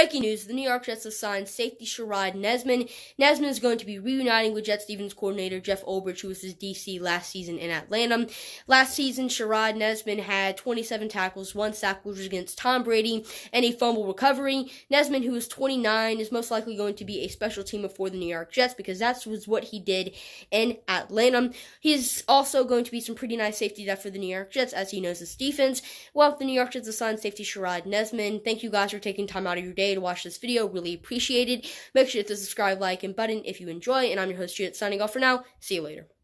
breaking news the New York Jets have signed safety Sharrod Neasman. Neasman is going to be reuniting with Jets Stevens coordinator Jeff Ulbrich, who was his DC last season in Atlanta. Last season, Sharrod Neasman had 27 tackles, one sack, which was against Tom Brady, and a fumble recovery. Neasman, who is 29, is most likely going to be a special teamer for the New York Jets because that was what he did in Atlanta. He's also going to be some pretty nice safety depth for the New York Jets as he knows his defense. Well, the New York Jets assigned safety Sharrod Neasman. Thank you guys for taking time out of your day to watch this video. Really appreciate it. Make sure to hit the subscribe, like, and button if you enjoy. And I'm your host, Jit, signing off for now. See you later.